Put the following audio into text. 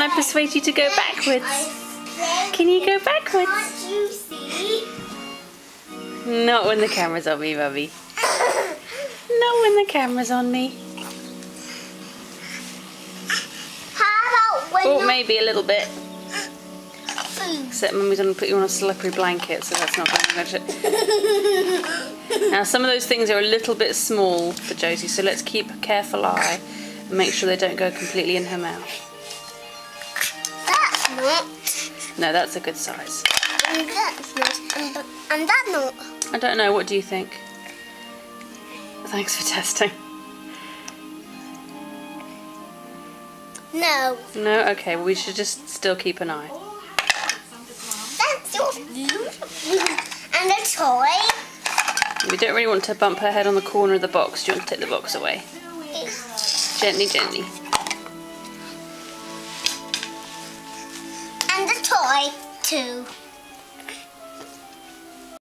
Can I persuade you to go backwards? Can you go backwards? You? Not when the camera's on me, Mummy. Not when the camera's on me. How about when Oh, maybe a little bit. Except Mummy's going to put you on a slippery blanket, so that's not going to it. Now, some of those things are a little bit small for Josie, so let's keep a careful eye and make sure they don't go completely in her mouth. No, that's a good size. And that's not. And, and that's not. I don't know, what do you think? Thanks for testing. No. No? Okay, well, we should just still keep an eye. That's your. And a toy. We don't really want to bump her head on the corner of the box. Do you want to take the box away? Gently, gently. Toy too.